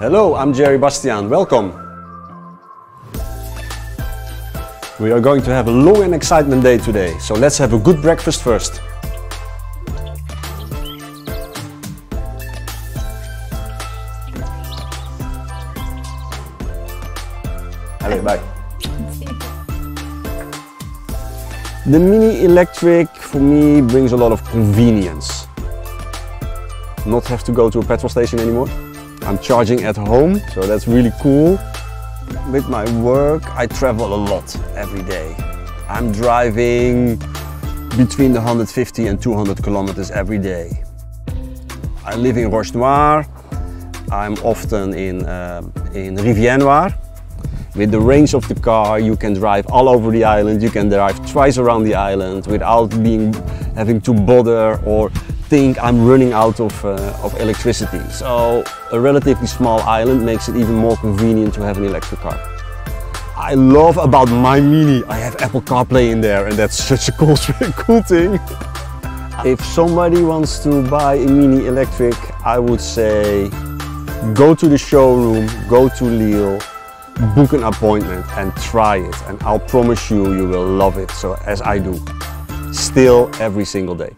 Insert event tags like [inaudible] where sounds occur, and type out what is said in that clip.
Hello, I'm Jerry Bastiaan. Welcome. We are going to have a long and excitement day today, so let's have a good breakfast first. Allez, bye. The Mini Electric for me brings a lot of convenience. Not have to go to a petrol station anymore. I'm charging at home, so that's really cool. With my work, I travel a lot every day. I'm driving between the 150 and 200 kilometers every day. I live in Roche Noire. I'm often in, uh, in Rivière Noire. With the range of the car, you can drive all over the island. You can drive twice around the island without being having to bother or think I'm running out of, uh, of electricity. So a relatively small island makes it even more convenient to have an electric car. I love about my Mini, I have Apple CarPlay in there and that's such a cool, [laughs] cool thing. If somebody wants to buy a Mini electric, I would say go to the showroom, go to Leal, book an appointment and try it and I'll promise you you will love it so as I do still every single day